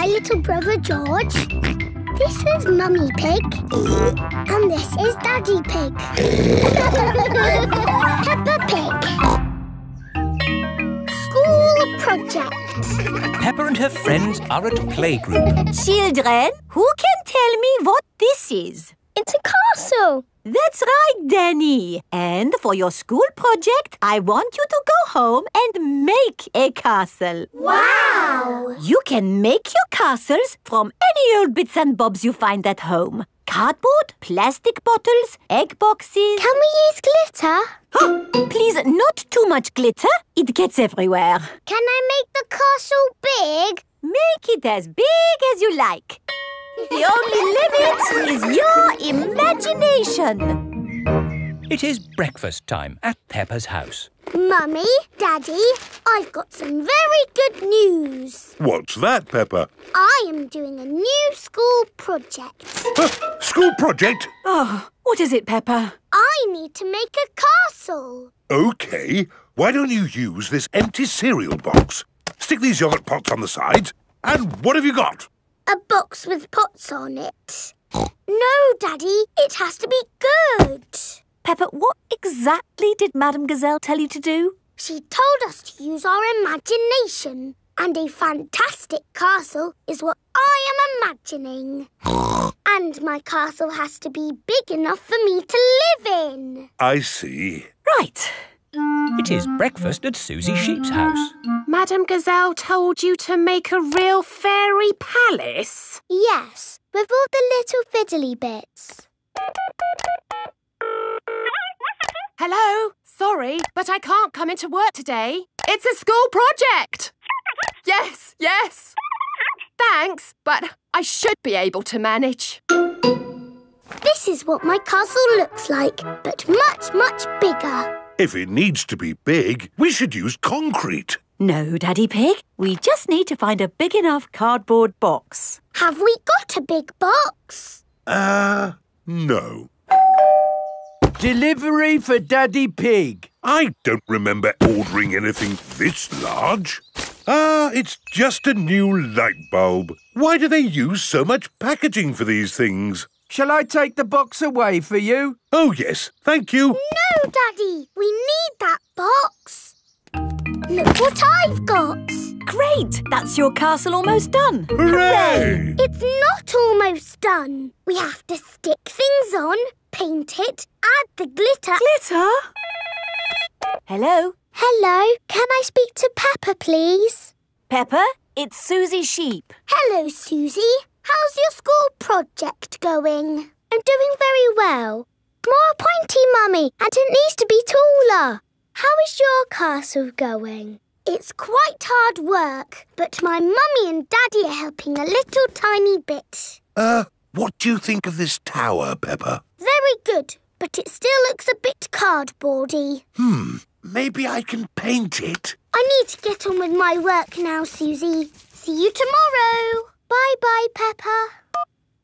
my little brother George. This is Mummy Pig. And this is Daddy Pig. Peppa Pig. School project. Peppa and her friends are at playgroup. Children, who can tell me what this is? It's a castle. That's right, Danny. And for your school project, I want you to go home and make a castle. Wow! You can make your castles from any old bits and bobs you find at home. Cardboard, plastic bottles, egg boxes. Can we use glitter? Oh, Please, not too much glitter. It gets everywhere. Can I make the castle big? Make it as big as you like. The only limit is your imagination. It is breakfast time at Peppa's house. Mummy, Daddy, I've got some very good news. What's that, Peppa? I am doing a new school project. Huh, school project? Oh, what is it, Peppa? I need to make a castle. OK. Why don't you use this empty cereal box? Stick these yogurt pots on the sides. And what have you got? A box with pots on it. no, Daddy, it has to be good. Peppa, what exactly did Madame Gazelle tell you to do? She told us to use our imagination. And a fantastic castle is what I am imagining. and my castle has to be big enough for me to live in. I see. Right. It is breakfast at Suzy Sheep's house. Madame Gazelle told you to make a real fairy palace? Yes, with all the little fiddly bits. Hello? Sorry, but I can't come into work today. It's a school project! Yes, yes. Thanks, but I should be able to manage. This is what my castle looks like, but much, much bigger. If it needs to be big, we should use concrete. No, Daddy Pig. We just need to find a big enough cardboard box. Have we got a big box? Uh, no. Delivery for Daddy Pig. I don't remember ordering anything this large. Ah, it's just a new light bulb. Why do they use so much packaging for these things? Shall I take the box away for you? Oh, yes, thank you. No, Daddy, we need that box. Look what I've got. Great! That's your castle almost done. Hooray! It's not almost done. We have to stick things on, paint it, add the glitter. Glitter? Hello? Hello, can I speak to Peppa, please? Peppa, it's Suzy Sheep. Hello, Suzy. How's your school project going? I'm doing very well. More pointy, Mummy, and it needs to be taller. How is your castle going? It's quite hard work, but my mummy and daddy are helping a little tiny bit. Uh, what do you think of this tower, Peppa? Very good, but it still looks a bit cardboardy. Hmm, maybe I can paint it. I need to get on with my work now, Suzy. See you tomorrow. Bye-bye, Peppa.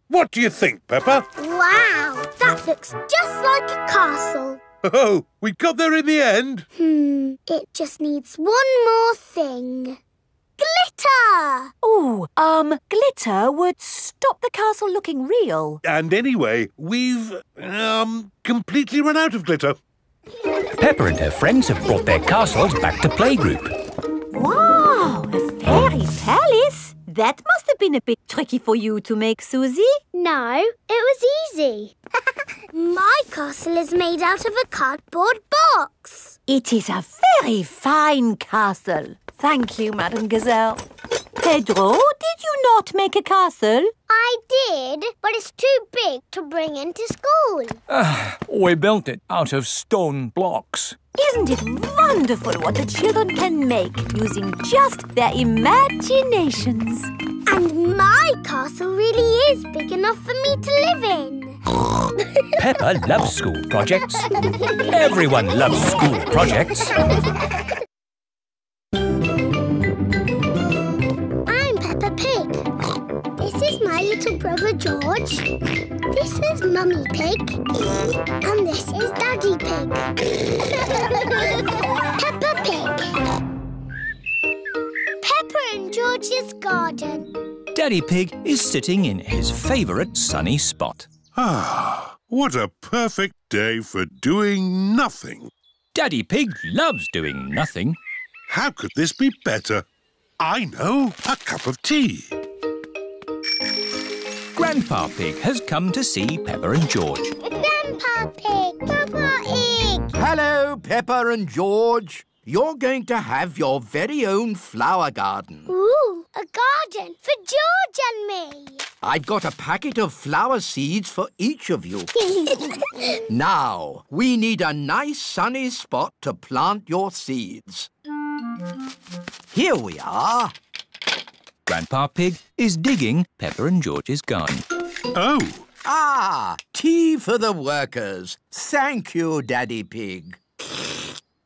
What do you think, Peppa? Wow, that looks just like a castle. Oh, we got there in the end. Hmm, it just needs one more thing. Glitter! Oh, um, glitter would stop the castle looking real. And anyway, we've, um, completely run out of glitter. Peppa and her friends have brought their castles back to playgroup. Wow, a fairy palace? That must have been a bit tricky for you to make, Suzy. No, it was easy. My castle is made out of a cardboard box. It is a very fine castle. Thank you, Madame Gazelle. Pedro, did you not make a castle? I did, but it's too big to bring into school. Ah, we built it out of stone blocks. Isn't it wonderful what the children can make using just their imaginations? And my castle really is big enough for me to live in. Peppa loves school projects. Everyone loves school projects. brother George. This is Mummy Pig. And this is Daddy Pig. Peppa Pig. Peppa and George's garden. Daddy Pig is sitting in his favourite sunny spot. Ah, what a perfect day for doing nothing. Daddy Pig loves doing nothing. How could this be better? I know, a cup of tea. Grandpa Pig has come to see Peppa and George. Grandpa Pig, Papa Pig. Hello, Peppa and George. You're going to have your very own flower garden. Ooh, a garden for George and me. I've got a packet of flower seeds for each of you. now, we need a nice sunny spot to plant your seeds. Here we are. Grandpa Pig is digging Peppa and George's garden. Oh, Ah, tea for the workers. Thank you, Daddy Pig.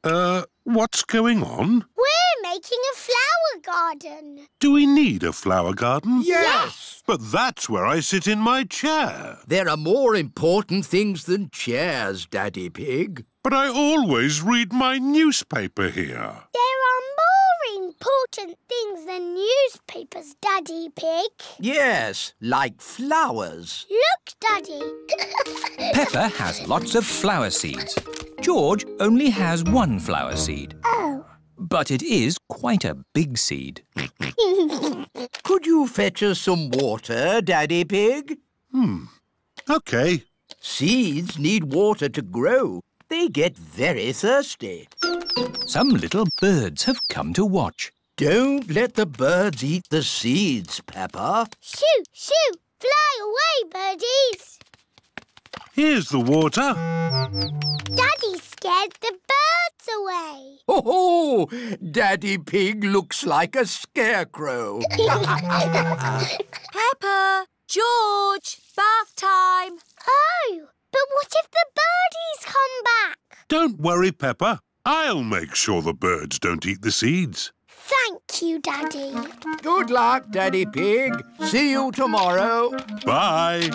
uh, what's going on? We're making a flower garden. Do we need a flower garden? Yes. But that's where I sit in my chair. There are more important things than chairs, Daddy Pig. But I always read my newspaper here. There are more important things than newspapers, Daddy Pig. Yes, like flowers. Look, Daddy. Peppa has lots of flower seeds. George only has one flower seed. oh. But it is quite a big seed. Could you fetch us some water, Daddy Pig? Hmm. OK. Seeds need water to grow. They get very thirsty. Some little birds have come to watch. Don't let the birds eat the seeds, Peppa. Shoo, shoo. Fly away, birdies. Here's the water. Daddy scared the birds away. Oh, Daddy Pig looks like a scarecrow. Peppa, George, bath time. Oh, but what if the birdies come back? Don't worry, Peppa. I'll make sure the birds don't eat the seeds. Thank you, Daddy. Good luck, Daddy Pig. See you tomorrow. Bye.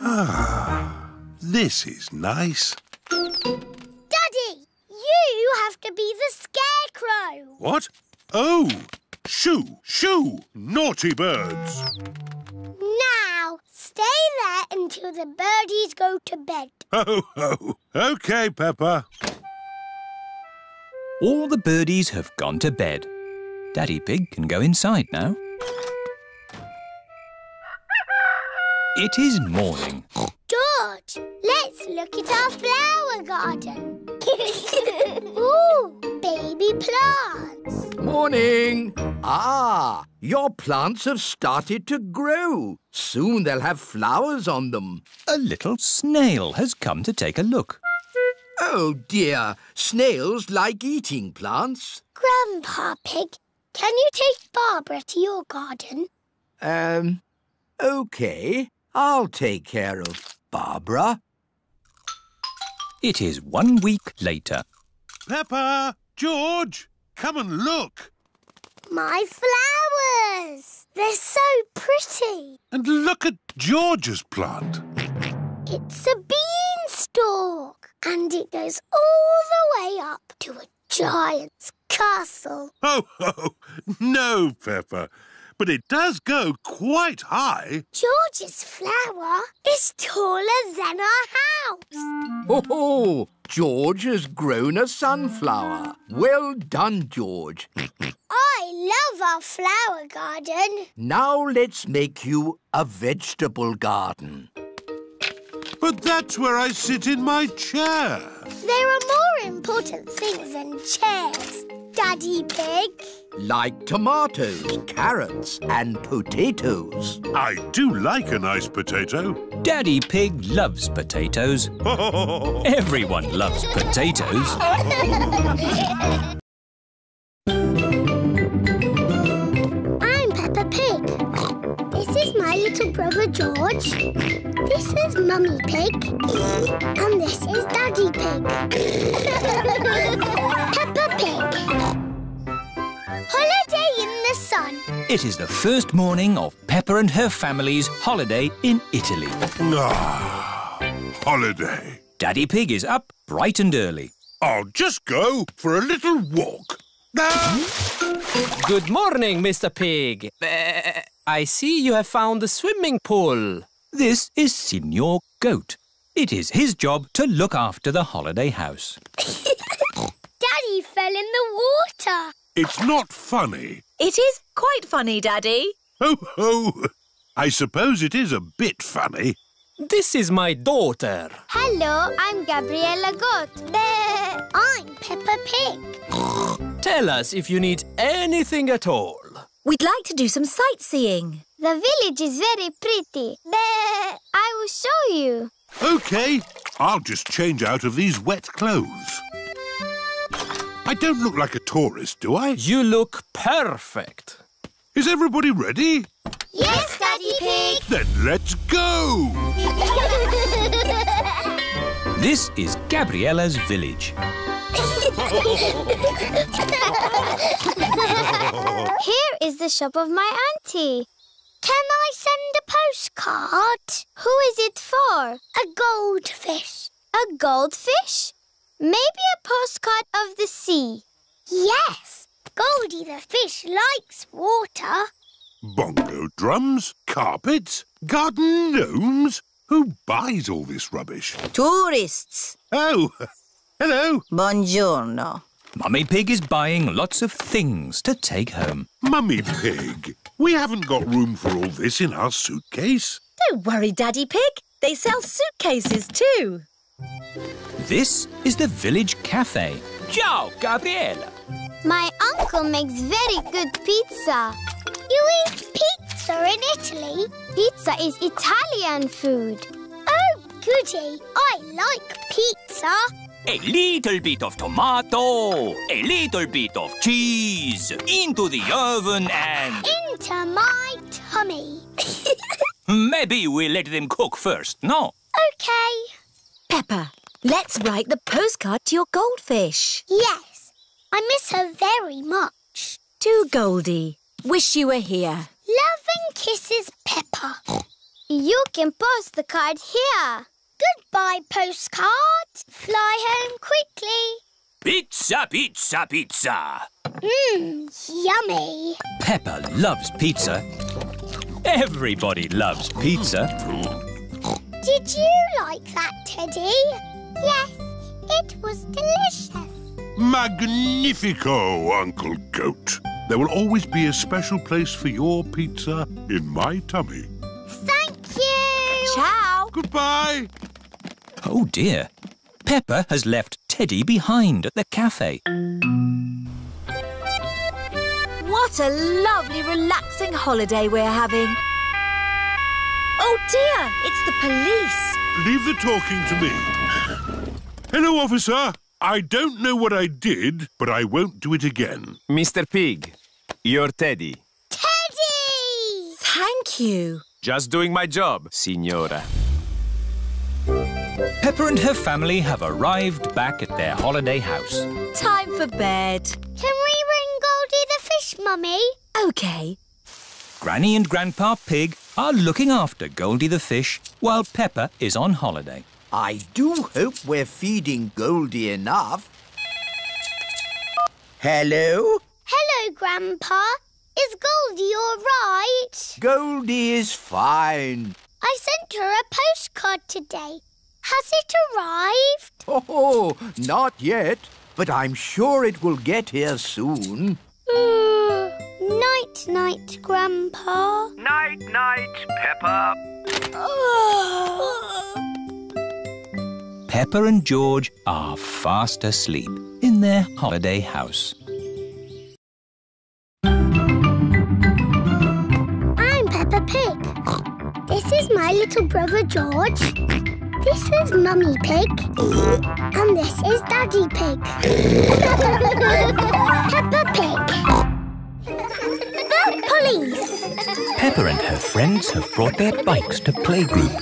Ah, this is nice. Daddy, you have to be the scarecrow. What? Oh, shoo, shoo, naughty birds. Now, stay there until the birdies go to bed. Ho, ho. OK, Peppa. All the birdies have gone to bed. Daddy Pig can go inside now. It is morning. George, let's look at our flower garden. Ooh, baby plants. Morning. Ah, your plants have started to grow. Soon they'll have flowers on them. A little snail has come to take a look. Oh dear, snails like eating plants. Grandpa Pig, can you take Barbara to your garden? Um, okay. I'll take care of Barbara. It is one week later. Peppa, George, come and look. My flowers! They're so pretty. And look at George's plant. It's a beanstalk, and it goes all the way up to a giant's castle. Oh, ho, no, Peppa. But it does go quite high. George's flower is taller than our house. Oh, ho, George has grown a sunflower. Well done, George. I love our flower garden. Now let's make you a vegetable garden. But that's where I sit in my chair. There are more important things than chairs, Daddy Pig. Like tomatoes, carrots, and potatoes. I do like a nice potato. Daddy Pig loves potatoes. Everyone loves potatoes. I'm Peppa Pig. This is my little brother George. This is Mummy Pig. And this is Daddy Pig. Peppa Pig. Holiday in the sun. It is the first morning of Peppa and her family's holiday in Italy. Ah, holiday. Daddy Pig is up bright and early. I'll just go for a little walk. Good morning, Mr. Pig. Uh, I see you have found the swimming pool. This is Signor Goat. It is his job to look after the holiday house. Daddy fell in the water. It's not funny. It is quite funny, Daddy. Ho ho! I suppose it is a bit funny. This is my daughter. Hello, I'm Gabriella Goat. Bleh. I'm Peppa Pig. Tell us if you need anything at all. We'd like to do some sightseeing. The village is very pretty. Bleh. I will show you. OK, I'll just change out of these wet clothes. I don't look like a tourist, do I? You look perfect. Is everybody ready? Yes, Daddy Pig. Then let's go! This is Gabriella's village. Here is the shop of my auntie. Can I send a postcard? Who is it for? A goldfish. A goldfish? Maybe a postcard of the sea. Yes, Goldie the fish likes water. Bongo drums, carpets, garden gnomes. Who buys all this rubbish? Tourists. Oh, hello. Buongiorno. Mummy Pig is buying lots of things to take home. Mummy Pig, we haven't got room for all this in our suitcase. Don't worry, Daddy Pig. They sell suitcases too. This is the village cafe. Ciao, Gabriella. My uncle makes very good pizza. You eat pizza in Italy? Pizza is Italian food. Oh, goody. I like pizza. A little bit of tomato, a little bit of cheese, into the oven and... Into my tummy. Maybe we let them cook first, no? okay. Peppa, let's write the postcard to your goldfish. Yes. I miss her very much. To Goldie. Wish you were here. Love and kisses, Peppa. You can post the card here. Goodbye, postcard. Fly home quickly. Pizza, pizza, pizza. Mmm, yummy. Peppa loves pizza. Everybody loves pizza. Did you like that, Teddy? Yes, it was delicious. Magnifico, Uncle Goat. There will always be a special place for your pizza in my tummy. Thank you. Ciao. Goodbye. Oh dear. Peppa has left Teddy behind at the cafe. What a lovely, relaxing holiday we're having. Oh dear, it's the police. Leave the talking to me. Hello, officer. I don't know what I did, but I won't do it again. Mr. Pig, you're Teddy. Teddy! Thank you. Just doing my job, Signora. Peppa and her family have arrived back at their holiday house. Time for bed. Can we ring Goldie the fish, Mummy? Okay. Granny and Grandpa Pig are looking after Goldie the fish while Peppa is on holiday. I do hope we're feeding Goldie enough. Hello? Hello, Grandpa. Is Goldie all right? Goldie is fine. I sent her a postcard today. Has it arrived? Oh, not yet, but I'm sure it will get here soon. Night, night, Grandpa. Night, night, Peppa. Peppa and George are fast asleep in their holiday house. I'm Peppa Pig. This is my little brother George. This is Mummy Pig. And this is Daddy Pig. Peppa Pig. Oh, police! Peppa and her friends have brought their bikes to playgroup.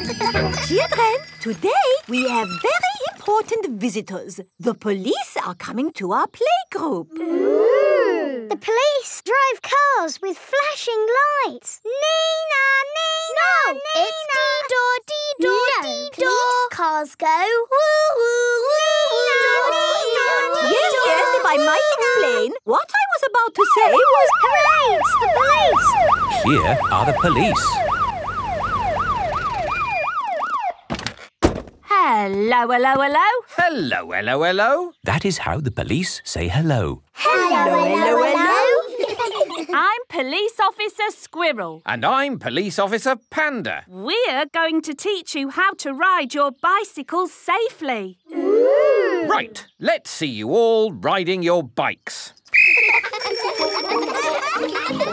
Children, today we have very important visitors. The police are coming to our playgroup. Ooh. The police drive cars with flashing lights. Nina, Nina, no, Nina. it's cars go woo-woo, Nina, Nina, Yes, yes, if I might explain. What I was about to say was... Hooray! It's the police! Here are the police. Hello, hello, hello. Hello, hello, hello. That is how the police say hello. Hello, hello, hello. I'm Police Officer Squirrel. And I'm Police Officer Panda. We're going to teach you how to ride your bicycles safely. Right, let's see you all riding your bikes.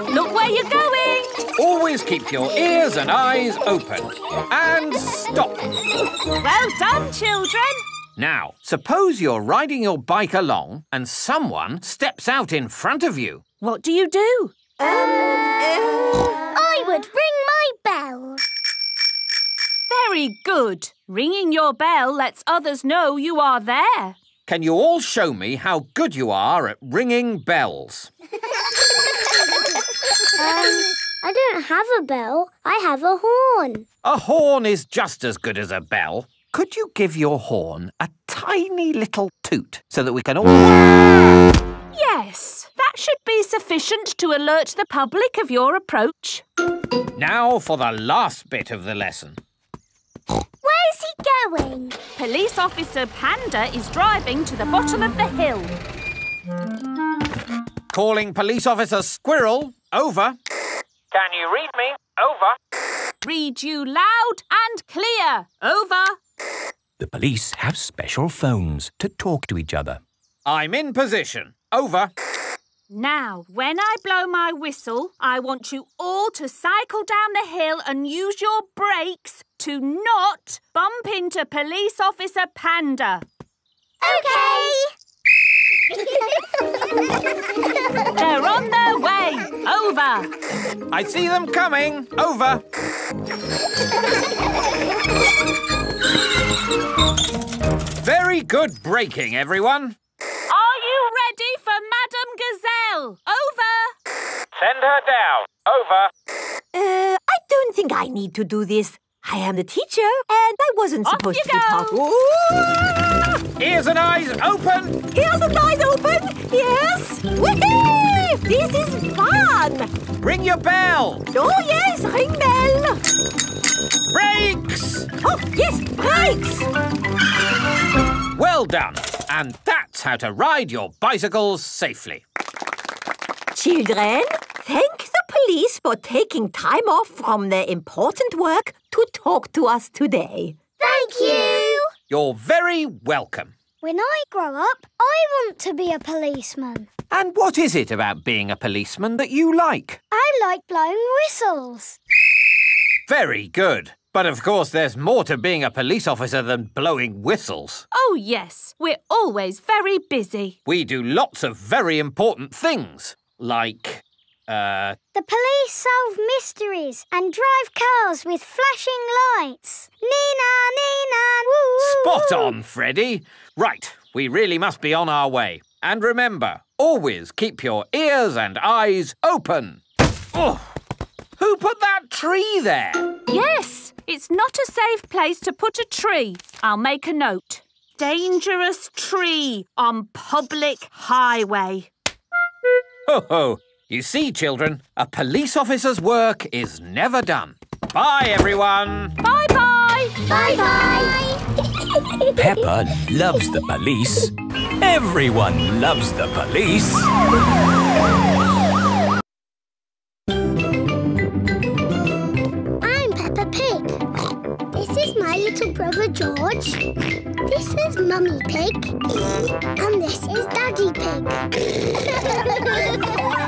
Look where you're going. Always keep your ears and eyes open. And stop. Well done, children. Now, suppose you're riding your bike along and someone steps out in front of you. What do you do? I would ring my bell. Very good. Ringing your bell lets others know you are there. Can you all show me how good you are at ringing bells? Um, I don't have a bell. I have a horn. A horn is just as good as a bell. Could you give your horn a tiny little toot so that we can all. Yes, that should be sufficient to alert the public of your approach. Now for the last bit of the lesson. Where's he going? Police Officer Panda is driving to the bottom of the hill. Calling Police Officer Squirrel. Over. Can you read me? Over. Read you loud and clear. Over. The police have special phones to talk to each other. I'm in position. Over. Now, when I blow my whistle, I want you all to cycle down the hill and use your brakes to not bump into Police Officer Panda. Okay. They're on their way. Over. I see them coming. Over. Very good braking, everyone. Are you ready for Madame Gazelle? Over. Send her down. Over. Uh, I don't think I need to do this. I am the teacher, and I wasn't Off supposed you to be part. Ooh! Ears and eyes open. Ears and eyes open. Yes. Woohoo! This is fun. Ring your bell. Oh yes, ring bell. Brakes. Oh yes, brakes. Well done. And that's how to ride your bicycles safely. Children, thank the police for taking time off from their important work to talk to us today. Thank you. You're very welcome. When I grow up, I want to be a policeman. And what is it about being a policeman that you like? I like blowing whistles. Very good. But of course, there's more to being a police officer than blowing whistles. Oh, yes. We're always very busy. We do lots of very important things, like, uh, The police solve mysteries and drive cars with flashing lights. Nina, Nina, woo, woo, spot on, Freddy. Right, we really must be on our way. And remember, always keep your ears and eyes open. Oh, who put that tree there? Yes, it's not a safe place to put a tree. I'll make a note. Dangerous tree on public highway. Ho ho! You see, children, a police officer's work is never done. Bye, everyone. Bye bye. Bye bye. Peppa loves the police. Everyone loves the police. brother George. This is Mummy Pig. And this is Daddy Pig.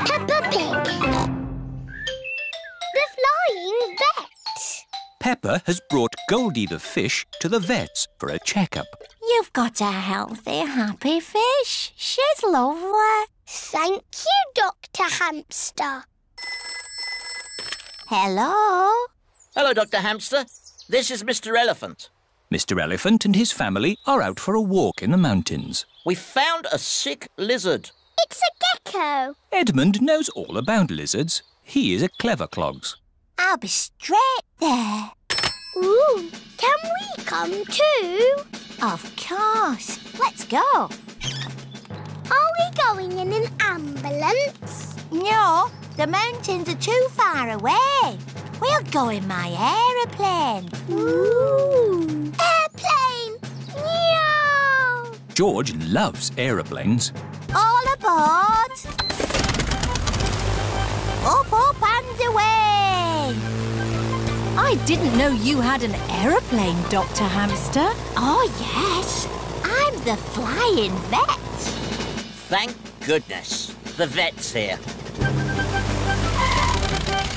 Peppa Pig. The flying vet. Peppa has brought Goldie the fish to the vet's for a checkup. You've got a healthy, happy fish. She's lovely. Thank you, Dr. Hamster. Hello? Hello, Dr. Hamster. This is Mr. Elephant. Mr. Elephant and his family are out for a walk in the mountains. We found a sick lizard. It's a gecko. Edmund knows all about lizards. He is a clever clogs. I'll be straight there. Ooh, can we come too? Of course. Let's go. Are we going in an ambulance. No, the mountains are too far away. We'll go in my aeroplane. Ooh. Airplane! Meow! George loves aeroplanes. All aboard! Up, up and away! I didn't know you had an aeroplane, Dr. Hamster. Oh, yes. I'm the flying vet. Thank goodness. The vet's here.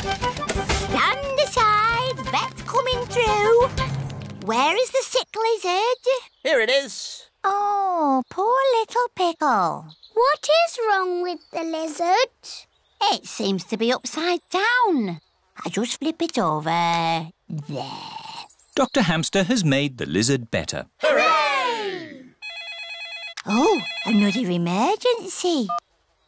Stand aside, vet coming through. Where is the sick lizard? Here it is. Oh, poor little pickle. What is wrong with the lizard? It seems to be upside down. I just flip it over. There. Dr. Hamster has made the lizard better. Hooray! Oh, another emergency.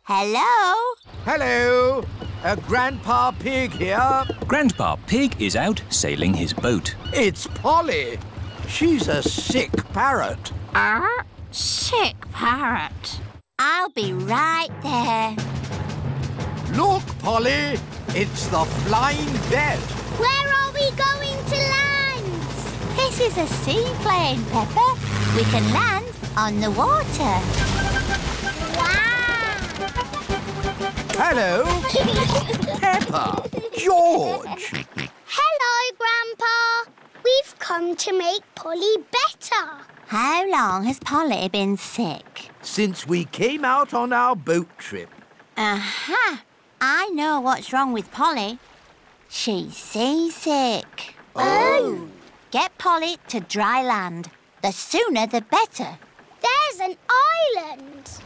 Hello? Hello. Uh, Grandpa Pig here. Grandpa Pig is out sailing his boat. It's Polly. She's a sick parrot. Ah, sick parrot. I'll be right there. Look, Polly. It's the flying vet. Where are we going to land? This is a seaplane, Peppa. We can land on the water. Wow! Hello. Peppa. George. Hello, Grandpa. We've come to make Polly better. How long has Polly been sick? Since we came out on our boat trip. Aha! I know what's wrong with Polly. She's seasick. Oh. Get Polly to dry land. The sooner the better. There's an island.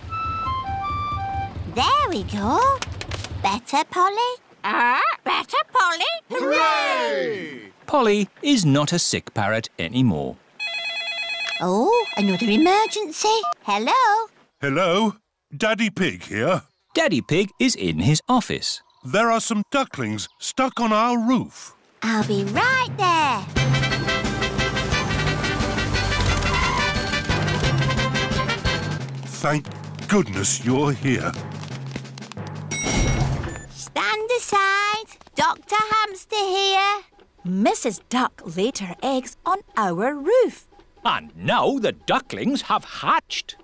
There we go. Better, Polly? Ah, better, Polly? Hooray! Polly is not a sick parrot anymore. Oh, another emergency. Hello? Hello? Daddy Pig here. Daddy Pig is in his office. There are some ducklings stuck on our roof. I'll be right there. Thank goodness you're here. Stand aside. Dr. Hamster here. Mrs. Duck laid her eggs on our roof. And now the ducklings have hatched.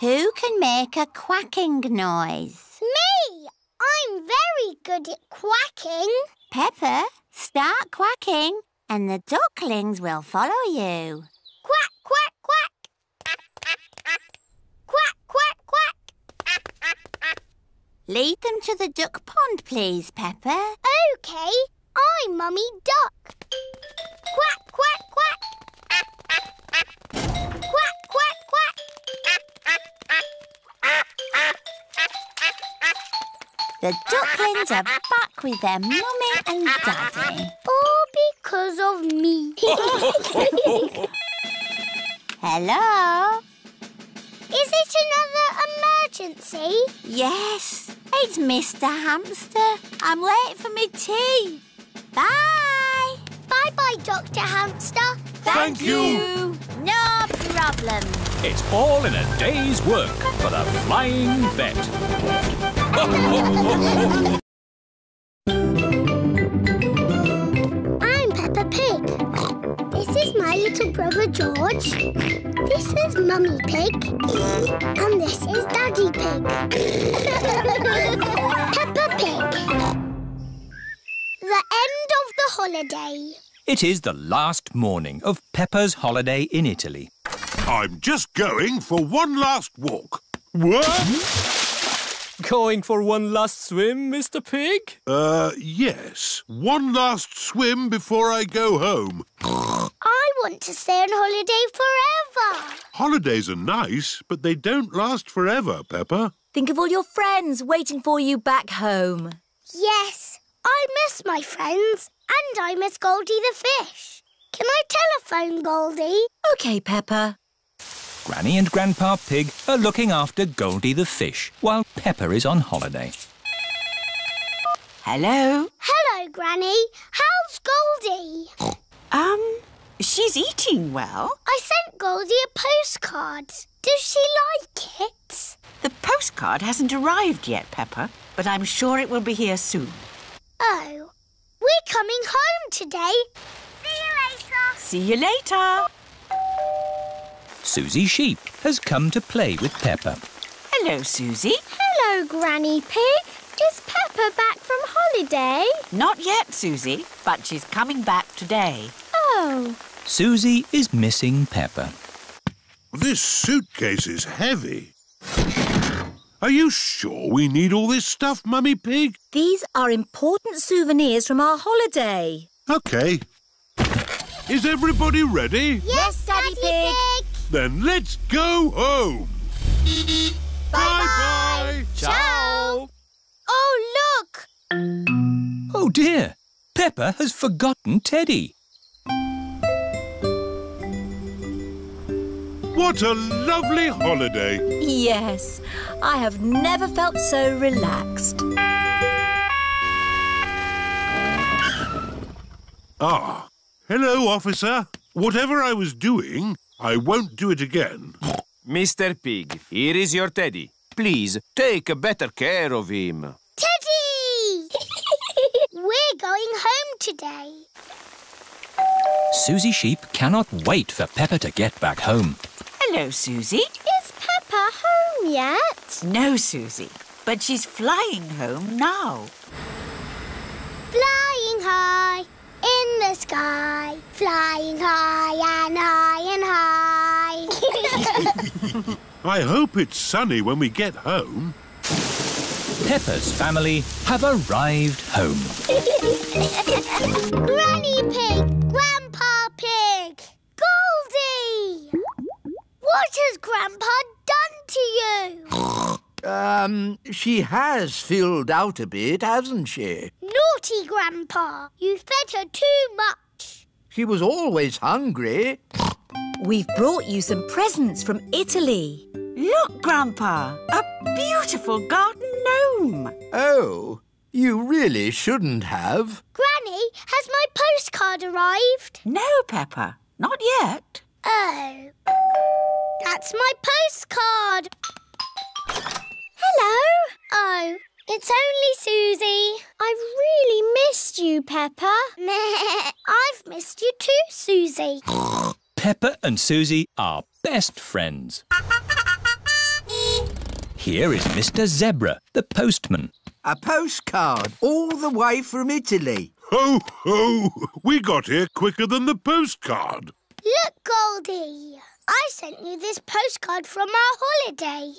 Who can make a quacking noise? Me! I'm very good at quacking. Peppa, start quacking and the ducklings will follow you. Quack, quack, quack. Quack, quack, quack. Lead them to the duck pond, please, Peppa. OK, I'm Mummy Duck. Quack, quack, quack. Quack, quack, quack. The ducklings are back with their mummy and daddy. All because of me. Hello? Is it another emergency? Yes, it's Mr. Hamster. I'm late for my tea. Bye. Bye-bye, Dr. Hamster. Thank you. No problem. It's all in a day's work for the flying vet. George. This is Mummy Pig. And this is Daddy Pig. Peppa Pig. The end of the holiday. It is the last morning of Peppa's holiday in Italy. I'm just going for one last walk. What? Going for one last swim, Mr. Pig? Uh, yes. One last swim before I go home. I want to stay on holiday forever. Holidays are nice, but they don't last forever, Peppa. Think of all your friends waiting for you back home. Yes, I miss my friends and I miss Goldie the fish. Can I telephone Goldie? OK, Peppa. Granny and Grandpa Pig are looking after Goldie the fish while Peppa is on holiday. Hello? Hello, Granny. How's Goldie? Um, she's eating well. I sent Goldie a postcard. Does she like it? The postcard hasn't arrived yet, Peppa, but I'm sure it will be here soon. Oh, we're coming home today. See you later. See you later. Suzy Sheep has come to play with Peppa. Hello, Suzy. Hello, Granny Pig. Is Peppa back from holiday? Not yet, Suzy, but she's coming back today. Oh. Suzy is missing Peppa. This suitcase is heavy. Are you sure we need all this stuff, Mummy Pig? These are important souvenirs from our holiday. OK. Is everybody ready? Yes, Daddy, Pig. Then let's go home. Bye-bye. Ciao. Oh, look. Oh dear, Peppa has forgotten Teddy. What a lovely holiday. Yes, I have never felt so relaxed. Ah, hello, officer. Whatever I was doing, I won't do it again. Mr. Pig, here is your teddy. Please take better care of him. Teddy! we're going home today. Suzy Sheep cannot wait for Peppa to get back home. Hello, Suzy. Is Peppa home yet? No, Suzy, but she's flying home now. Flying high in the sky, flying high and high and high. I hope it's sunny when we get home. Peppa's family have arrived home. Granny Pig, What has Grandpa done to you? Um, she has filled out a bit, hasn't she? Naughty Grandpa, you fed her too much. She was always hungry. We've brought you some presents from Italy. Look, Grandpa, a beautiful garden gnome. Oh, you really shouldn't have. Granny, has my postcard arrived? No, Peppa, not yet. Oh, that's my postcard. Hello. Oh, it's only Suzy. I've really missed you, Peppa. I've missed you too, Suzy. Peppa and Suzy are best friends. Here is Mr. Zebra, the postman. A postcard all the way from Italy. Ho, ho! We got here quicker than the postcard. Look, Goldie. I sent you this postcard from our holiday.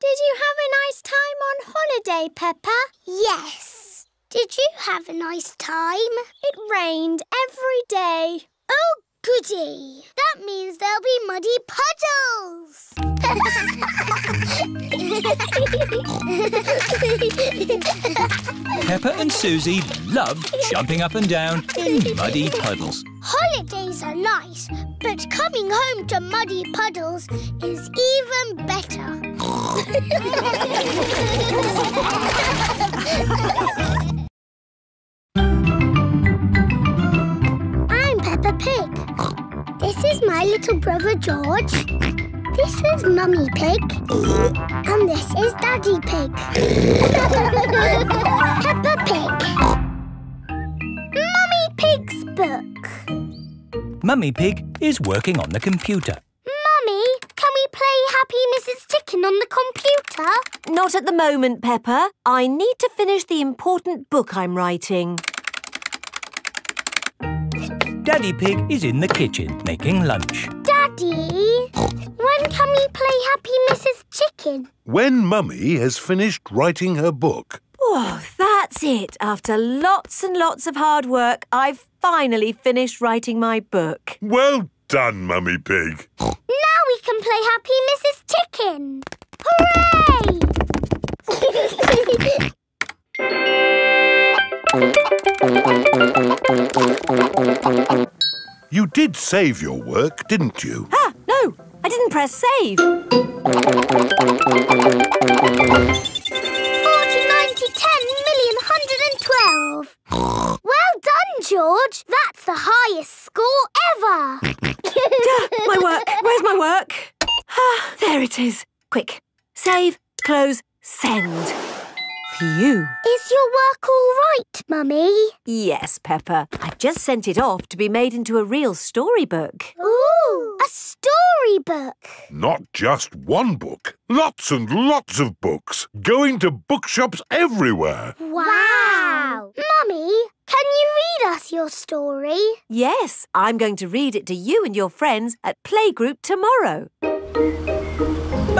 Did you have a nice time on holiday, Peppa? Yes. Did you have a nice time? It rained every day. Oh, goody. That means there'll be muddy puddles. Peppa and Suzy love jumping up and down in muddy puddles. Holidays are nice, but coming home to muddy puddles is even better. little brother George. This is Mummy Pig. And this is Daddy Pig. Peppa Pig. Mummy Pig's book. Mummy Pig is working on the computer. Mummy, can we play Happy Mrs. Chicken on the computer? Not at the moment, Peppa. I need to finish the important book I'm writing. Daddy Pig is in the kitchen making lunch. Daddy, when can we play Happy Mrs. Chicken? When Mummy has finished writing her book. Oh, that's it. After lots and lots of hard work, I've finally finished writing my book. Well done, Mummy Pig. Now we can play Happy Mrs. Chicken. Hooray! You did save your work, didn't you? Ah, no, I didn't press save. 40, 90, 10 million, 112. well done, George. That's the highest score ever. Duh, my work. Where's my work? Ah, there it is. Quick, Save, close, send. Phew. Is your work all right, Mummy? Yes, Peppa. I've just sent it off to be made into a real storybook. Ooh, a storybook. Not just one book. Lots and lots of books. Going to bookshops everywhere. Wow. Mummy, can you read us your story? Yes, I'm going to read it to you and your friends at Playgroup tomorrow.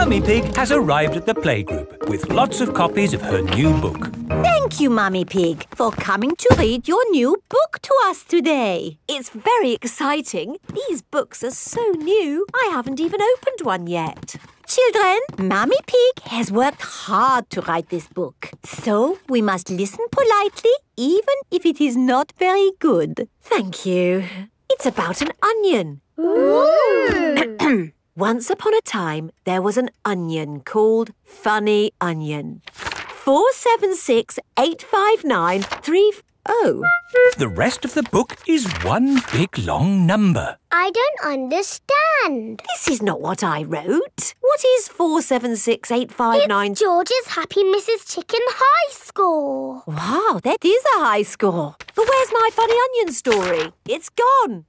Mummy Pig has arrived at the playgroup with lots of copies of her new book. Thank you, Mummy Pig, for coming to read your new book to us today. It's very exciting. These books are so new, I haven't even opened one yet. Children, Mummy Pig has worked hard to write this book. So we must listen politely, even if it is not very good. Thank you. It's about an onion. Ooh. Once upon a time, there was an onion called Funny Onion. Four seven six eight five nine three. Oh, The rest of the book is one big long number. I don't understand. this is not what I wrote. What is four seven six eight five nine? It's George's Happy Mrs. Chicken high score. Wow, that is a high score. But where's my funny onion story? It's gone.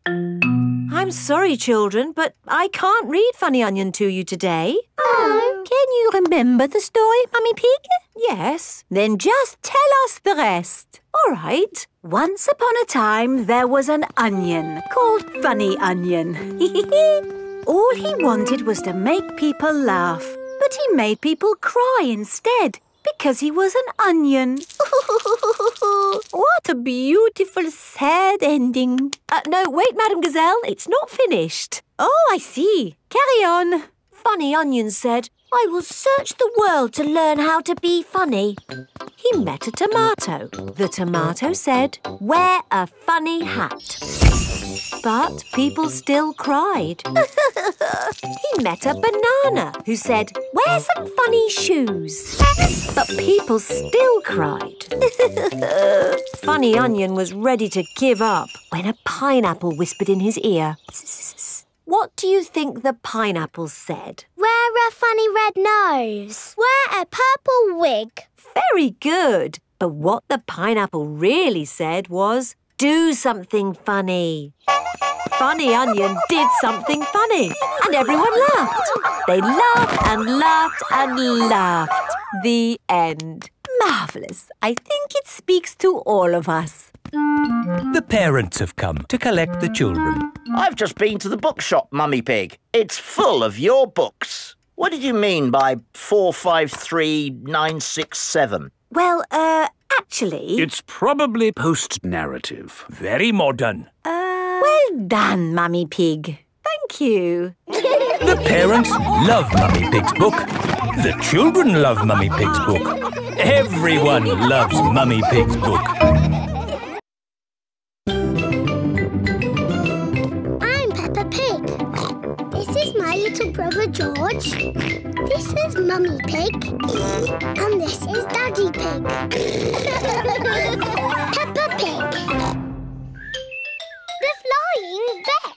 I'm sorry, children, but I can't read Funny Onion to you today. Oh. Can you remember the story, Mummy Pig? Yes. Then just tell us the rest. All right. Once upon a time, there was an onion called Funny Onion. All he wanted was to make people laugh, but he made people cry instead because he was an onion. what a beautiful, sad ending. Uh, no, wait, Madame Gazelle, it's not finished. Oh, I see. Carry on. Funny Onion said, I will search the world to learn how to be funny. He met a tomato. The tomato said, Wear a funny hat. But people still cried. he met a banana who said, Wear some funny shoes. But people still cried. funny Onion was ready to give up when a pineapple whispered in his ear. What do you think the pineapple said? Wear a funny red nose. Wear a purple wig. Very good. But what the pineapple really said was, do something funny. Funny Onion did something funny, and everyone laughed. They laughed and laughed and laughed. The end. Marvellous. I think it speaks to all of us. The parents have come to collect the children. I've just been to the bookshop, Mummy Pig. It's full of your books. What did you mean by 453967? Well, uh, actually. It's probably post-narrative. Very modern. Uh, well done, Mummy Pig. Thank you. The parents love Mummy Pig's book. The children love Mummy Pig's book. Everyone loves Mummy Pig's book. Brother George. This is Mummy Pig. And this is Daddy Pig. Peppa Pig. The flying vet.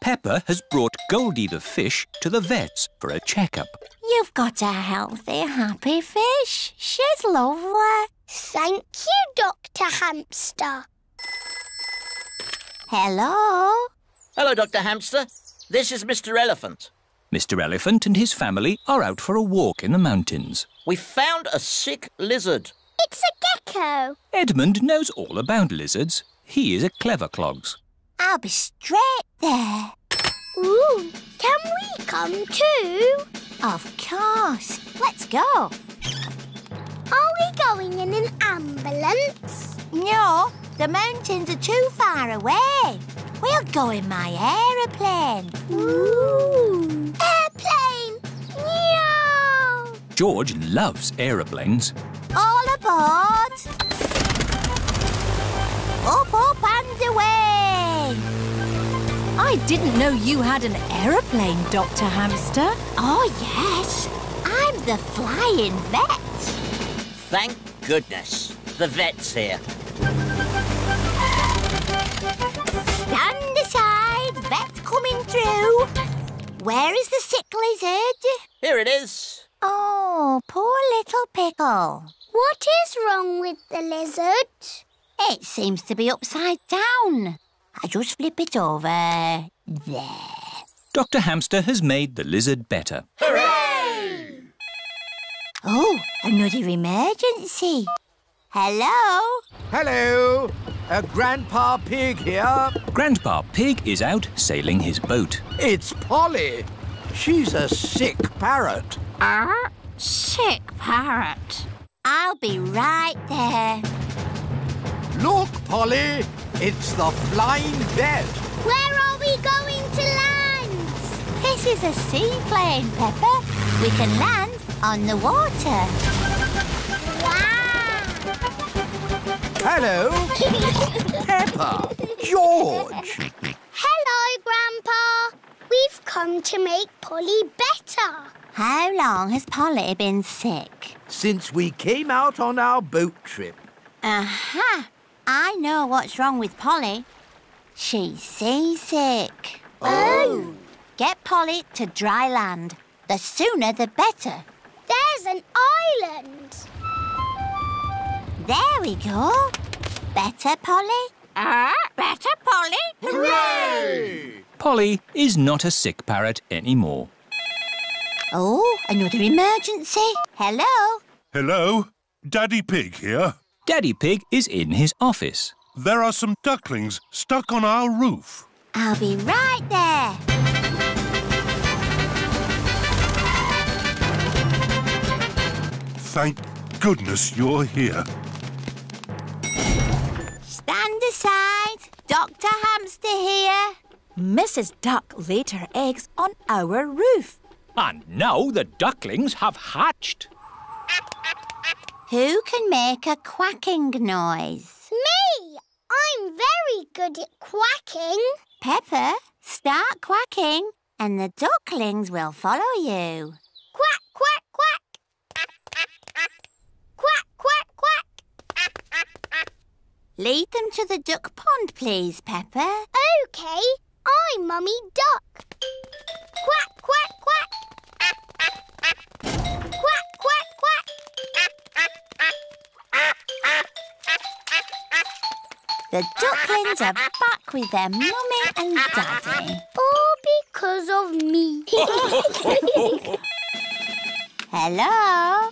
Peppa has brought Goldie the fish to the vet's for a checkup. You've got a healthy, happy fish. She's lovely. Thank you, Dr. Hamster. Hello? Hello, Dr. Hamster. This is Mr. Elephant. Mr. Elephant and his family are out for a walk in the mountains. We found a sick lizard. It's a gecko. Edmund knows all about lizards. He is a clever clogs. I'll be straight there. Ooh, can we come too? Of course. Let's go. Are we going in an ambulance? No, the mountains are too far away. We'll go in my aeroplane. Ooh. George loves aeroplanes. All aboard. Up, up and away. I didn't know you had an aeroplane, Dr. Hamster. Oh, yes. I'm the flying vet. Thank goodness. The vet's here. Stand aside, vet coming through. Where is the sick lizard? Here it is. Oh, poor little pickle. What is wrong with the lizard? It seems to be upside down. I just flip it over. There. Dr. Hamster has made the lizard better. Hooray! Oh, another emergency. Hello? Hello. Uh, Grandpa Pig here. Grandpa Pig is out sailing his boat. It's Polly. She's a sick parrot. Ah, sick parrot. I'll be right there. Look, Polly. It's the flying vet. Where are we going to land? This is a seaplane, Peppa. We can land on the water. Wow! Hello. Peppa. George. Hello, Grandpa. We've come to make Polly better. How long has Polly been sick? Since we came out on our boat trip. Aha! I know what's wrong with Polly. She's seasick. Oh. Get Polly to dry land. The sooner the better. There's an island. There we go. Better, Polly? Ah, better, Polly? Hooray! Polly is not a sick parrot anymore. Oh, another emergency. Hello? Hello? Daddy Pig here. Daddy Pig is in his office. There are some ducklings stuck on our roof. I'll be right there. Thank goodness you're here. Stand aside. Dr. Hamster here. Mrs. Duck laid her eggs on our roof. And now the ducklings have hatched. Who can make a quacking noise? Me! I'm very good at quacking. Peppa, start quacking and the ducklings will follow you. Quack, quack, quack. Quack, quack, quack. Lead them to the duck pond, please, Peppa. OK, I'm Mummy Duck. Quack, quack, quack. The ducklings are back with their mummy and daddy. All because of me. Hello?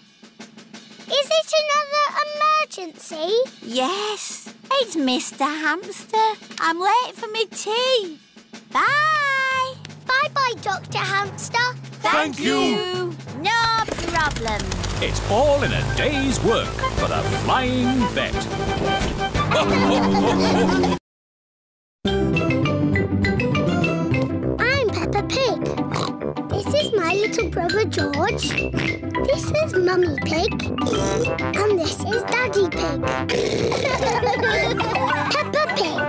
Is it another emergency? Yes, it's Mr. Hamster. I'm late for my tea. Bye. Bye bye, Dr. Hamster. Thank you. No problem. It's all in a day's work for the flying vet. I'm Peppa Pig. This is my little brother George. This is Mummy Pig. And this is Daddy Pig. Peppa Pig.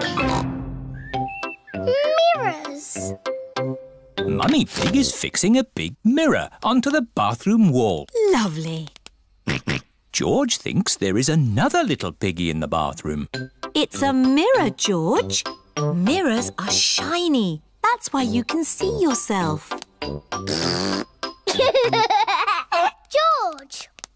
Mirrors. Mummy Pig is fixing a big mirror onto the bathroom wall. Lovely. George thinks there is another little piggy in the bathroom. It's a mirror, George. Mirrors are shiny. That's why you can see yourself. George,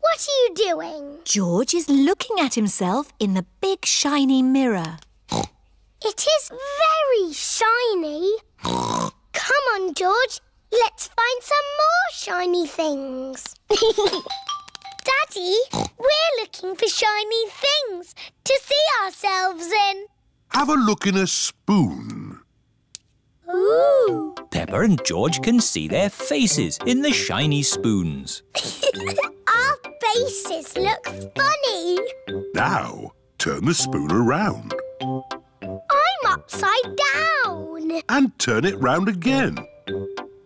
what are you doing? George is looking at himself in the big shiny mirror. It is very shiny. Come on, George. Let's find some more shiny things. Daddy, we're looking for shiny things to see ourselves in. Have a look in a spoon. Ooh. Peppa and George can see their faces in the shiny spoons. Our faces look funny. Now, turn the spoon around I'm upside down. and turn it round again.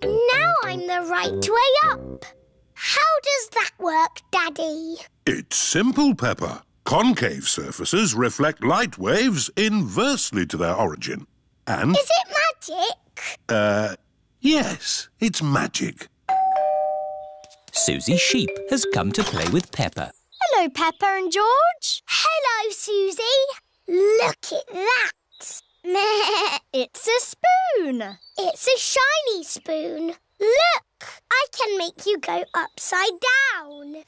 Now I'm the right way up. How does that work, Daddy? It's simple, Peppa. Concave surfaces reflect light waves inversely to their origin. And, Is it magic? uh, yes, it's magic. Suzy Sheep has come to play with Peppa. Hello, Peppa and George. Hello, Susie. Look at that. it's a spoon. It's a shiny spoon. Look. I can make you go upside down.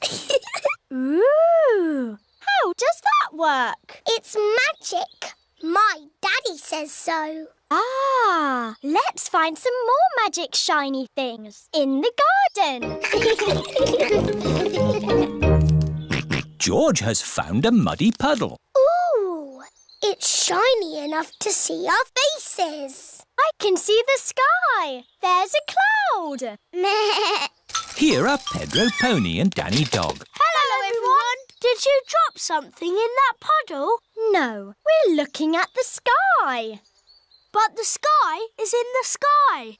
Ooh! How does that work? It's magic. My daddy says so. Ah, let's find some more magic shiny things in the garden. George has found a muddy puddle. Ooh, it's shiny enough to see our faces. I can see the sky. There's a cloud. Here are Pedro Pony and Danny Dog. Hello, everyone. Did you drop something in that puddle? No, we're looking at the sky. But the sky is in the sky.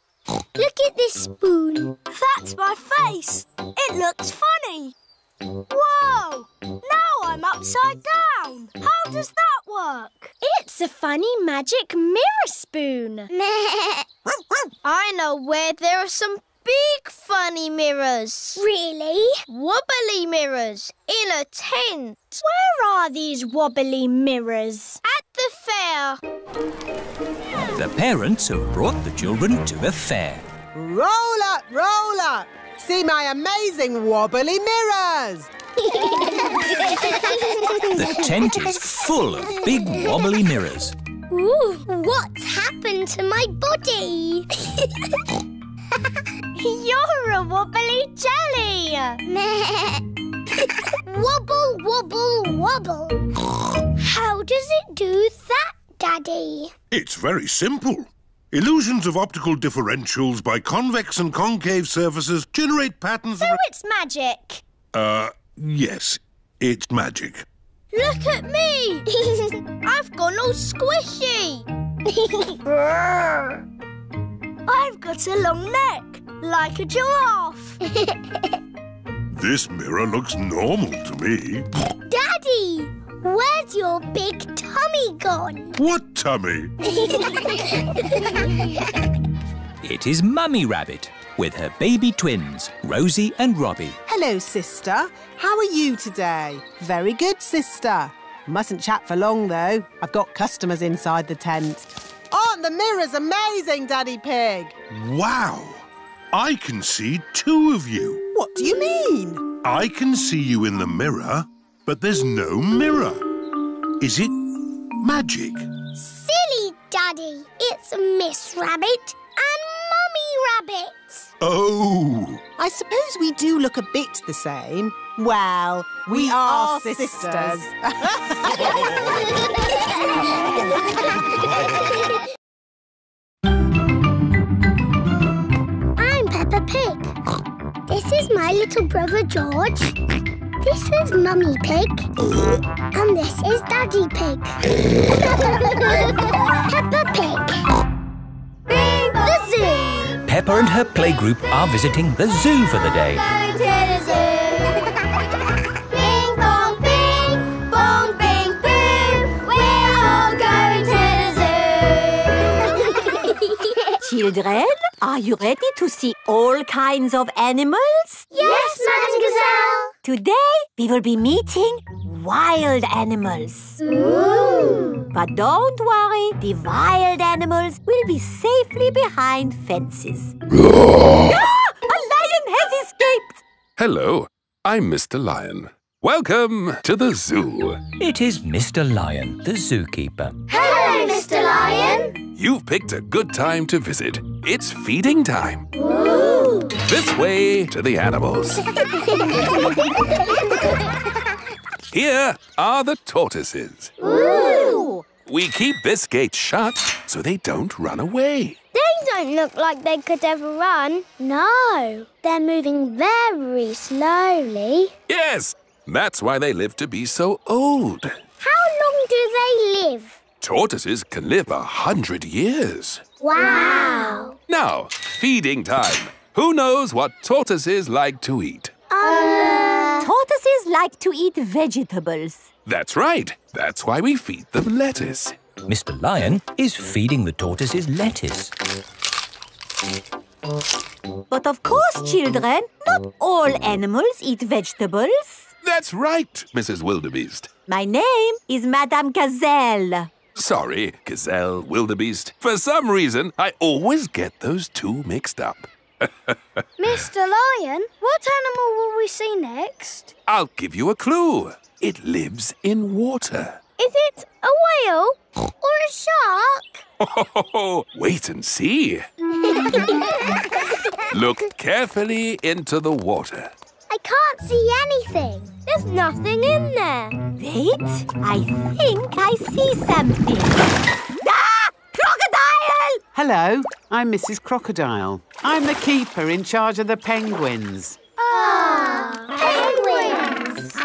Look at this spoon. That's my face. It looks funny. Whoa! Now I'm upside down. How does that work? It's a funny magic mirror spoon. I know where there are some big funny mirrors. Really? Wobbly mirrors in a tent. Where are these wobbly mirrors? At the fair. The parents have brought the children to a fair. Roll up, roll up. See my amazing wobbly mirrors. The tent is full of big wobbly mirrors. Ooh, what's happened to my body? You're a wobbly jelly. wobble, wobble, wobble. How does it do that, Daddy? It's very simple. Illusions of optical differentials by convex and concave surfaces generate patterns So it's magic. Uh, yes, it's magic. Look at me. I've gone all squishy. I've got a long neck, like a giraffe. This mirror looks normal to me. Daddy, where's your big tummy gone? What tummy? It is Mummy Rabbit with her baby twins, Rosie and Robbie. Hello, sister. How are you today? Very good, sister. Mustn't chat for long, though. I've got customers inside the tent. Aren't the mirrors amazing, Daddy Pig? Wow! I can see two of you. What do you mean? I can see you in the mirror, but there's no mirror. Is it magic? Silly Daddy, it's Miss Rabbit and Mummy Rabbit. Oh! I suppose we do look a bit the same. Well, we, are, sisters. I'm Peppa Pig. This is my little brother George. This is Mummy Pig. And this is Daddy Pig. Peppa Pig. Bing the zoo. Peppa and her playgroup are visiting the zoo for the day. Going to the zoo. Bing bong bing, bong bing boom. We're all going to the zoo. Children, are you ready to see all kinds of animals? yes, Madame Gazelle. Today, we will be meeting wild animals. Ooh. But don't worry, the wild animals will be safely behind fences. ah! A lion has escaped! Hello, I'm Mr. Lion. Welcome to the zoo. It is Mr. Lion, the zookeeper. Hello, Mr. Lion. You've picked a good time to visit. It's feeding time. Ooh. This way to the animals. Here are the tortoises. Ooh. We keep this gate shut so they don't run away. They don't look like they could ever run. No, they're moving very slowly. Yes, that's why they live to be so old. How long do they live? Tortoises can live a hundred years. Wow. Now, feeding time. Who knows what tortoises like to eat? Uh, Tortoises like to eat vegetables. That's right. That's why we feed them lettuce. Mr. Lion is feeding the tortoises lettuce. But of course, children, not all animals eat vegetables. That's right, Mrs. Wildebeest. My name is Madame Gazelle. Sorry, gazelle, wildebeest. For some reason, I always get those two mixed up. Mr. Lion, what animal will we see next? I'll give you a clue. It lives in water. Is it a whale or a shark? Oh, wait and see. Look carefully into the water. I can't see anything. There's nothing in there. Wait, I think I see something. ah! Crocodile! Hello, I'm Mrs. Crocodile. I'm the keeper in charge of the penguins. Ah, penguins!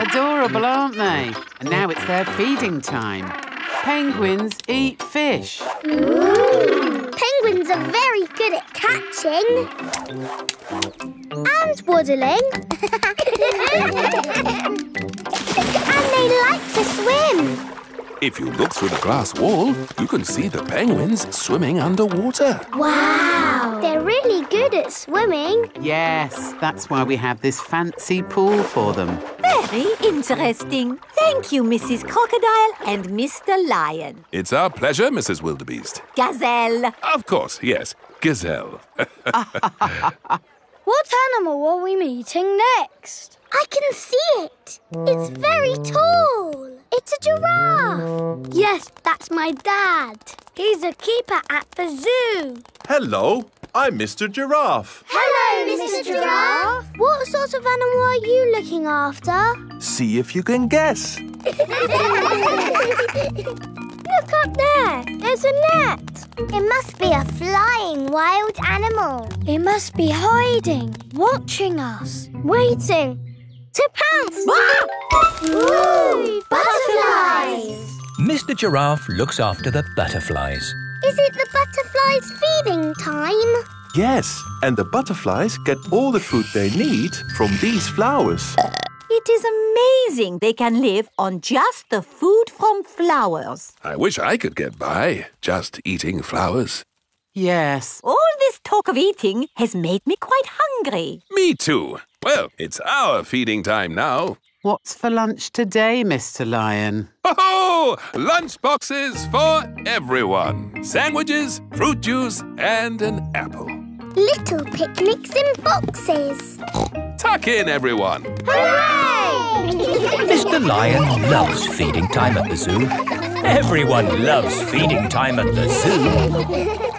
Adorable, aren't they? And now it's their feeding time. Penguins eat fish. Ooh. Penguins are very good at catching and waddling. and they like to swim. If you look through the glass wall, you can see the penguins swimming underwater. Wow! They're really good at swimming. Yes, that's why we have this fancy pool for them. Very interesting. Thank you, Mrs. Crocodile and Mr. Lion. It's our pleasure, Mrs. Wildebeest. Gazelle. Of course, yes. Gazelle. What animal are we meeting next? I can see it. It's very tall. It's a giraffe. Yes, that's my dad. He's a keeper at the zoo. Hello, I'm Mr. Giraffe. Hello, Mr. Giraffe. What sort of animal are you looking after? See if you can guess. Look up there. There's a net. It must be a flying wild animal. It must be hiding, watching us, waiting to pounce. Ooh, butterflies. Mr. Giraffe looks after the butterflies. Is it the butterflies' feeding time? Yes, and the butterflies get all the food they need from these flowers. It is amazing they can live on just the food from flowers. I wish I could get by just eating flowers. Yes. All this talk of eating has made me quite hungry. Me too. Well, it's our feeding time now. What's for lunch today, Mr. Lion? Oh, lunch boxes for everyone. Sandwiches, fruit juice, and an apple. Little picnics in boxes. Tuck in, everyone. Hooray! Mr. Lion loves feeding time at the zoo. Everyone loves feeding time at the zoo.